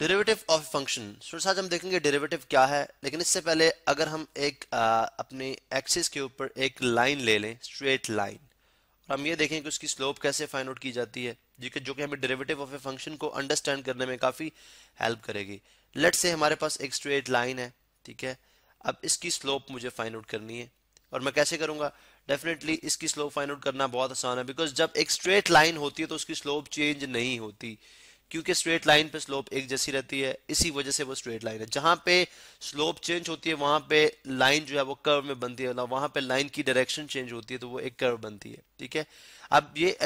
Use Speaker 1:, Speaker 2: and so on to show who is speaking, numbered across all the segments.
Speaker 1: Derivative of function students आज हम देखेंगे डेरिवेटिव क्या है लेकिन इससे पहले अगर हम एक आ, अपने एक्सिस के ऊपर एक लाइन ले लें स्ट्रेट लाइन और हम ये देखें कि उसकी स्लोप कैसे फाइंड आउट की जाती है जो कि जो कि हमें डेरिवेटिव ऑफ़ ए फ़ंक्शन को अंडरस्टैंड करने में काफ़ी हेल्प करेगी। लेट से हमारे पास एक स्ट्रेट लाइन है ठीक है? अब इसकी स्लोप मुझे फाइंड आउट करनी है और मैं कैसे करूँगा? डेफिनेटली इसकी स्लोप फाइंड आउट करना बहुत आसान है बिकॉज़ जब एक स्ट्रेट लाइन होती है तो उसकी स्लोप चेंज नहीं होती। क्योंकि स्ट्रेट लाइन पे स्लोप एक जैसी रहती है, इसी वजह से वो स्ट्रेट लाइन है। जहाँ पे स्लोप चेंज होती है, वहाँ पे लाइन जो है वो कर्व में बनती है वहाँ पे लाइन की डायरेक्शन चेंज होती है तो वो एक कर्व बनती है, ठीक है? अब ये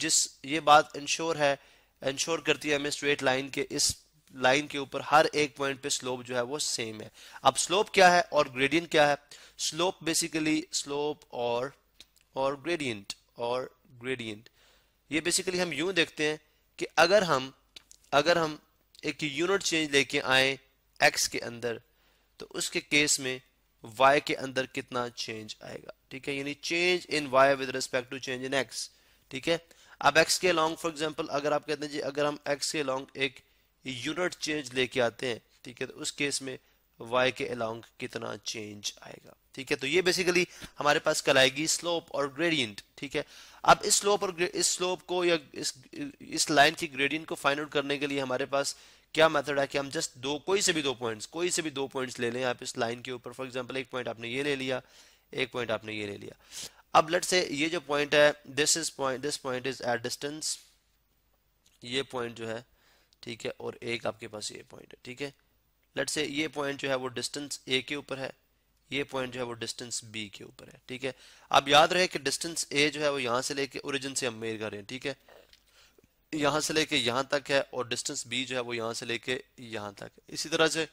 Speaker 1: जिस, ये बात इंश्योर है इंश्योर करती है हमें स्ट्रेट लाइन के, इस लाइन के ऊपर हर एक पॉइंट पे स्लोप जो है वो सेम है। अब स्लोप क्या है और ग्रेडियंट क्या है? स्लोप बेसिकली स्लोप और और ग्रेडियंट और ग्रेडियंट ये बेसिकली हम यूँ देखते हैं कि अगर हम अगर हम एक यूनिट चेंज लेके आए एक्स के अंदर तो उसके केस में वाई के अंदर कितना चेंज आएगा, ठीक है? यानी change in Y with respect to change in X ठीक है? अब एक्स के लॉन्ग फॉर एग्ज़ाम्पल अगर आप कहते हैं जी, अगर हम एक्स के लॉन्ग एक यूनिट चेंज लेके आते हैं, ठीक है? तो उस केस में y के अलोंग कितना चेंज आएगा। ठीक है? तो ये बेसिकली हमारे पास कल आएगी स्लोप और ग्रेडियंट ठीक है? अब इस स्लोप और इस स्लोप को या इस इस लाइन की ग्रेडियंट को फाइंड आउट करने के लिए हमारे पास क्या मेथड है कि हम जस्ट दो, कोई से भी दो पॉइंट्स कोई से भी दो पॉइंट्स ले लें आप इस लाइन के ऊपर। फॉर एग्जांपल एक पॉइंट आपने ये ले लिया, एक पॉइंट आपने ये ले लिया। अब लेट से ये जो पॉइंट है this is point this point is at distance ये पॉइंट जो है, ठीक है? और एक आपके पास ये पॉइंट है, ठीक है? लेट से ये पॉइंट जो है वो डिस्टेंस ए के ऊपर है, ये पॉइंट जो है वो डिस्टेंस बी के ऊपर है, ठीक है? अब याद रहे कि डिस्टेंस ए जो है वो यहाँ से लेके ओरिजिन से हम मेर कर रहे हैं, ठीक है? यहाँ से लेके यहाँ तक है और डिस्टेंस बी जो है वो यहाँ से लेके यहाँ तक है। इसी तरह से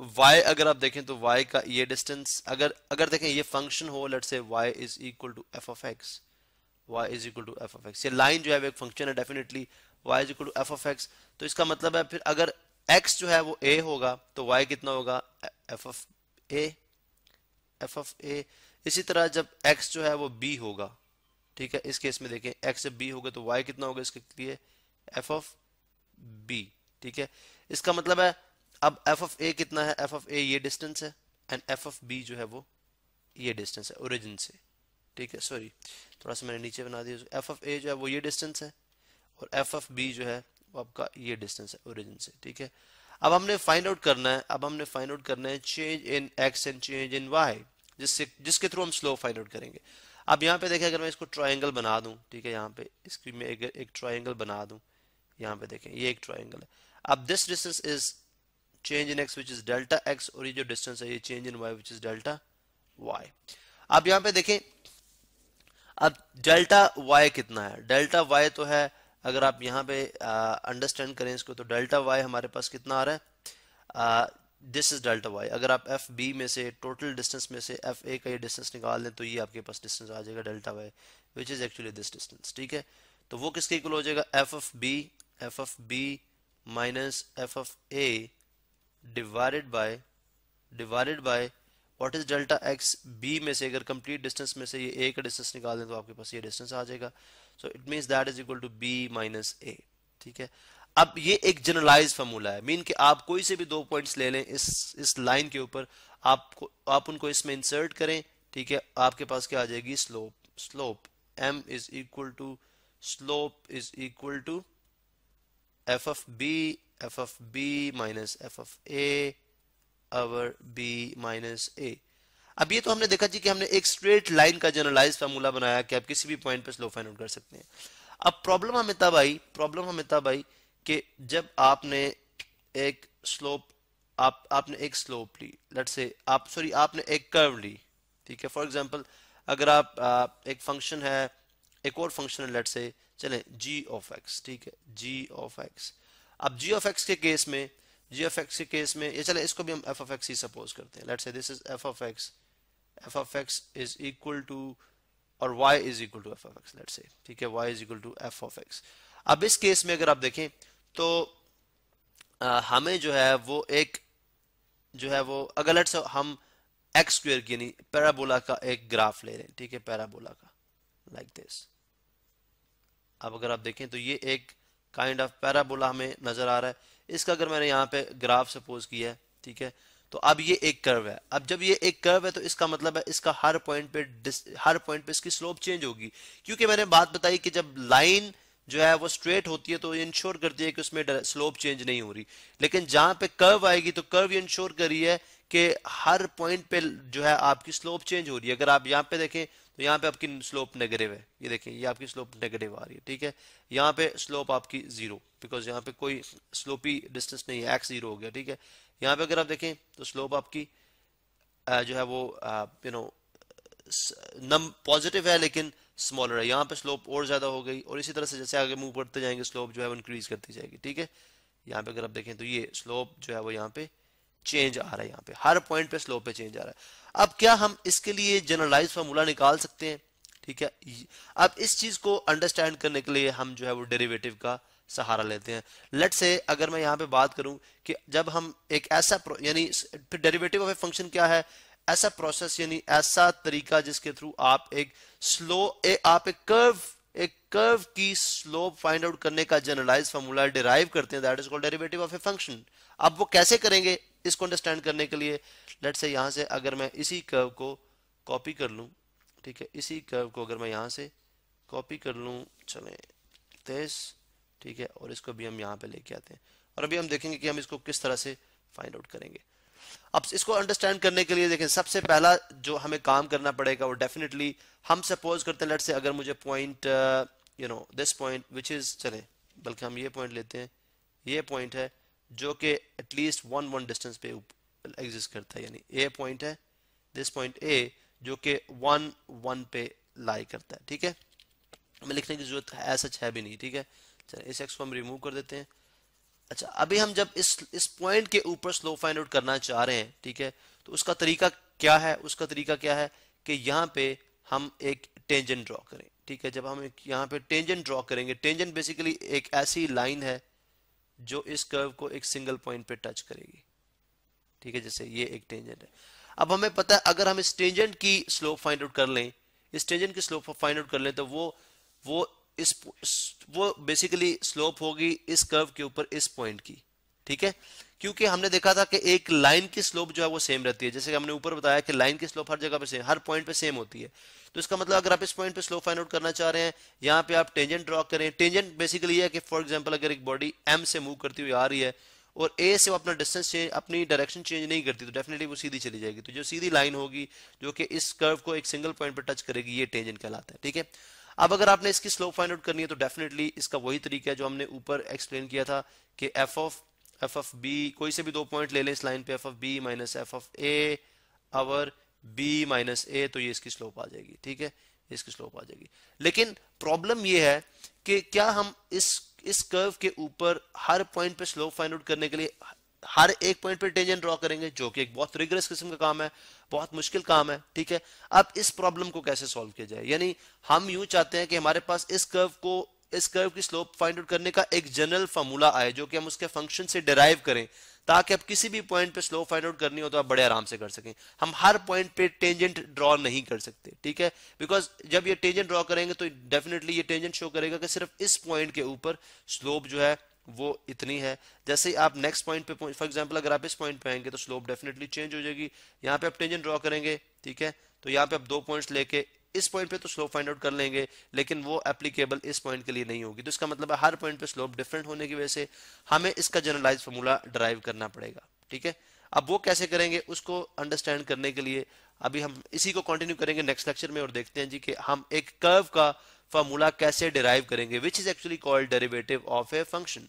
Speaker 1: y अगर आप देखें तो y का ये डिस्टेंस अगर अगर देखें ये फ़ंक्शन हो let say y is equal to F of X Y is equal to F of X ये लाइन जो है वो एक फ़ंक्शन है definitely y is equal to F of X तो इसका मतलब है फिर अगर x जो है वो a होगा तो y कितना होगा? F of A F of A इसी तरह जब x जो है वो b होगा, ठीक है? इस केस में देखें, x जब b होगा तो y कितना होगा इसके लिए? एफ़ ऑफ़ b, ठीक है? इसका मतलब है, अब एफ़ ऑफ़ ए कितना है? एफ़ ऑफ़ ए ये डिस्टेंस है एंड एफ़ ऑफ़ बी जो है वो ये डिस्टेंस है ओरिजिन से, ठीक है? सॉरी थोड़ा सा मैंने नीचे बना दिया। एफ़ ऑफ़ ए जो है वो ये डिस्टेंस है, और एफ़ ऑफ़ बी जो है आपका ये डिस्टेंस है ओरिजिन से ठीक है? अब हमने फाइंड आउट करना है अब हमने फाइंड आउट करना है change in X and change in Y जिससे जिसके थ्रू हम स्लो फाइंड आउट करेंगे। अब यहाँ पे देखें अगर मैं इसको ट्राइंगल बना दूँ ठीक है यहाँ पे इसकी मैं एक, एक ट्राइंगल बना दूँ यहाँ पे देखें ये एक ट्राइंगल है। अब this distance is change in X which is delta X और ये जो डिस्टेंस है ये change in Y which is delta Y अब यहाँ पे देखें अब डेल्टा वाई कितना है? डेल्टा वाई तो है अगर आप यहाँ पे अंडरस्टैंड करें इसको तो डेल्टा वाई हमारे पास कितना आ रहा है? दिस इज़ डेल्टा वाई अगर आप एफ़ बी में से टोटल डिस्टेंस में से एफ़ ए का ये डिस्टेंस निकाल दें तो ये आपके पास डिस्टेंस आ जाएगा delta Y which is actually this distance ठीक है? तो वो किसके इक्वल हो जाएगा? F F B F F B minus F F A divided by divided by what is delta X B में से, अगर कंप्लीट डिस्टेंस में से ये ए का डिस्टेंस निकाल दें तो आपके पास ये डिस्टेंस आ जाएगा। So it mean that is equal to B minus A ठीक है? अब ये एक जनरलाइज फार्मूला है। मीन कि आप कोई से भी दो पॉइंट्स ले लें, इस इस लाइन के ऊपर आपको, आप उनको इसमें इंसर्ट करें, ठीक है? आपके पास क्या आ जाएगी? Slope slope M is equal to slope is equal to F F B F F B minus F F A over B minus A अब ये तो हमने देखा जी कि हमने एक स्ट्रेट लाइन का जनरलाइज फार्मूला बनाया कि आप किसी भी पॉइंट पे स्लो फाइंड आउट कर सकते हैं। अब प्रॉब्लम हमें तब आई प्रॉब्लम हमें तब आई कि जब आपने एक स्लोप आप आपने एक स्लोप ली लेट से आप सॉरी आपने एक कर्व ली ठीक है? फॉर एग्जांपल अगर आप आ, एक फ़ंक्शन है एक और फ़ंक्शन है लेट से चले जी ऑफ़ एक्स ठीक है? जी ऑफ़ एक्स अब जी ऑफ़ एक्स के केस में जी ऑफ़ एक्स के केस में ये चले इसको भी हम एफ़ ऑफ़ एक्स ही सपोज़ करते हैं। Let say this is F of X F of X is equal to और y is equal to F of X let say ठीक है? y is equal to F of X अब इस case में अगर आप देखें तो आ, हमें जो है वो एक जो है वो अगर लेट से हम एक्स स्क्वेयर की यानी पैराबोला का एक ग्राफ ले रहे हैं ठीक है? पैराबोला का लाइक like दिस अब अगर आप देखें तो ये एक काइंड ऑफ़ पैराबोला हमें नज़र आ रहा है। इसका अगर मैंने यहाँ पे ग्राफ सपोज़ किया है ठीक है? तो अब ये एक कर्व है। अब जब ये एक कर्व है तो इसका मतलब है इसका हर पॉइंट पे हर पॉइंट पे इसकी स्लोप चेंज होगी। क्योंकि मैंने बात बताई कि जब लाइन जो है वो स्ट्रेट होती है तो इंश्योर करती है कि उसमें स्लोप चेंज नहीं हो रही। लेकिन जहाँ पे कर्व आएगी तो कर्व इंश्योर करी है कि हर पॉइंट पे जो है आपकी स्लोप चेंज हो रही है। अगर आप यहाँ पे देखें तो यहाँ पे आपकी स्लोप नेगेटिव है। ये देखें ये आपकी स्लोप नेगेटिव आ रही है, ठीक है? यहाँ पे स्लोप आपकी ज़ीरो बिकॉज़ यहाँ पे कोई स्लोपी डिस्टेंस नहीं है एक्स ज़ीरो हो गया, ठीक है? यहाँ पे अगर आप देखें तो स्लोप आपकी जो है वो यू नो नम पॉजिटिव है, लेकिन स्मॉलर है। यहाँ पे स्लोप और ज़्यादा हो गई, और इसी तरह से जैसे आगे मूव करते जाएँगे, स्लोप जो है वो इंक्रीज करती जाएगी, ठीक है? यहाँ पे अगर आप देखें तो ये स्लोप जो है वो यहाँ पे चेंज आ रहा है यहाँ पे। हर पॉइंट पे स्लोप पे चेंज आ रहा है। अब क्या हम इसके लिए जनरलाइज फार्मूला निकाल सकते हैं? ठीक है? अब इस चीज़ को अंडरस्टैंड करने के लिए हम जो है वो डेरिवेटिव का सहारा लेते हैं। लेट से अगर मैं यहाँ पे बात करूँ कि जब हम एक ऐसा यानी डेरिवेटिव ऑफ़ ए फ़ंक्शन क्या है? ऐसा प्रोसेस यानी ऐसा तरीका जिसके थ्रू आप एक स्लो ए, आप एक कर्व एक कर्व की स्लोप फाइंड आउट करने का जनरलाइज फार्मूला डिराइव करते हैं that is called derivative of a function अब वो कैसे करेंगे? इसको अंडरस्टैंड करने के लिए लेट से यहाँ से अगर मैं इसी कर्व को कॉपी कर लूँ, ठीक है, इसी कर्व को अगर मैं यहाँ से कॉपी कर लूँ, चले तेज ठीक है, और इसको भी हम यहाँ पे लेके आते हैं। और अभी हम देखेंगे कि हम इसको किस तरह से फाइंड आउट करेंगे। अब इसको अंडरस्टैंड करने के लिए देखें, सबसे पहला जो हमें काम करना पड़ेगा, वो डेफिनेटली हम सपोज़ करते हैं लेट से अगर मुझे point you know this point which is चले, बल्कि हम ये पॉइंट लेते हैं, ये पॉइंट है जो कि at least one one distance पे एग्जिस्ट करता है, यानी ए पॉइंट है दिस पॉइंट ए जो कि वन वन पे लाई करता है, ठीक है? हमें लिखने की ज़रूरत है सच है भी नहीं, ठीक है? चलिए इस एक्स को हम रिमूव कर देते हैं। अच्छा अभी हम जब इस इस पॉइंट के ऊपर स्लो फाइंड आउट करना चाह रहे हैं, ठीक है? तो उसका तरीका क्या है? उसका तरीका क्या है कि यहाँ पे हम एक टेंजेंट ड्रॉ करें, ठीक है? जब हम यहाँ पे टेंजेंट ड्रॉ करेंगे टेंजेंट बेसिकली एक ऐसी लाइन है जो इस कर्व को एक सिंगल पॉइंट पे टच करेगी। ठीक है, जैसे ये एक टेंजेंट है। अब हमें पता है, अगर हम इस टेंजेंट की स्लोप फाइंड आउट कर लें, इस टेंजेंट की स्लोप फाइंड आउट कर लें तो वो वो इस वो बेसिकली स्लोप होगी इस कर्व के ऊपर इस पॉइंट की। ठीक है? क्योंकि हमने देखा था कि एक लाइन की स्लोप जो है वो सेम रहती है। जैसे कि हमने ऊपर बताया कि लाइन की स्लोप हर जगह पे सेम हर पॉइंट पे सेम होती है। तो इसका मतलब अगर आप इस पॉइंट पे स्लोप फाइंड आउट करना चाह रहे हैं, यहाँ पे आप टेंजेंट ड्रॉ करें। टेंजेंट बेसिकली है कि फॉर एग्जांपल अगर एक बॉडी एम से मूव करती हुई आ रही है और ए से वो अपना डिस्टेंस चेंज अपनी डायरेक्शन चेंज नहीं करती तो डेफिनेटली वो सीधी चली जाएगी। तो जो सीधी लाइन होगी, जो कि इस कर्व को एक सिंगल पॉइंट पर टच करेगी, ये टेंजेंट कहलाता है। ठीक है? अब अगर आपने इसकी स्लोप फाइंड आउट करनी है तो डेफिनेटली इसका वही तरीका है जो हमने ऊपर एक्सप्लेन किया था कि F of F of B, कोई से भी दो पॉइंट ले लें इस लाइन पे, F of B minus F of A over B minus A तो ये इसकी स्लोप आ जाएगी, ठीक है? इसकी स्लोप आ जाएगी। लेकिन प्रॉब्लम ये है कि क्या हम इस इस कर्व के ऊपर हर पॉइंट पे स्लोप फाइंड आउट करने के लिए हर एक पॉइंट पे टेंजेंट ड्रॉ करेंगे, जो कि एक बहुत रिग्रेस किस्म का काम है, बहुत मुश्किल काम है, ठीक है? अब इस प्रॉब्लम को कैसे सॉल्व किया जाए? यानी हम यूँ चाहते हैं कि हमारे पास इस कर्व को इस कर्व की स्लोप फाइंड आउट करने का एक जनरल फार्मूला आए जो कि हम उसके फ़ंक्शन से डिराइव करें, ताकि अब किसी भी पॉइंट पे स्लो फाइंड आउट करनी हो तो आप बड़े आराम से कर सकें। हम हर पॉइंट पे टेंजेंट ड्रॉ नहीं कर सकते, ठीक है? बिकॉज़ जब ये टेंजेंट ड्रॉ करेंगे तो डेफिनेटली ये टेंजेंट शो करेगा कि सिर्फ़ इस पॉइंट के ऊपर स्लोप जो है, वो इतनी है। जैसे आप नेक्स्ट पॉइंट पे फॉर एग्जांपल अगर आप इस पॉइंट पे आएँगे तो स्लोप डेफिनेटली चेंज हो जाएगी। यहाँ पे आप टेंजेंट ड्रॉ करेंगे, ठीक है? तो यहाँ पे आप दो पॉइंट्स लेके इस पॉइंट पे तो स्लोप फाइंड आउट कर लेंगे, लेकिन वो एप्लीकेबल इस पॉइंट के लिए नहीं होगी। तो इसका मतलब है हर पॉइंट पे स्लोप डिफरेंट होने की वजह से हमें इसका जनरलाइज फॉर्मूला ड्राइव करना पड़ेगा, ठीक है? अब वो कैसे करेंगे, उसको अंडरस्टैंड करने के लिए अभी हम इसी को कंटिन्यू करेंगे नेक्स्ट लेक्चर में और देखते हैं जी कि हम एक कर्व का फॉर्मूला कैसे डिराइव करेंगे which is actually called derivative of a function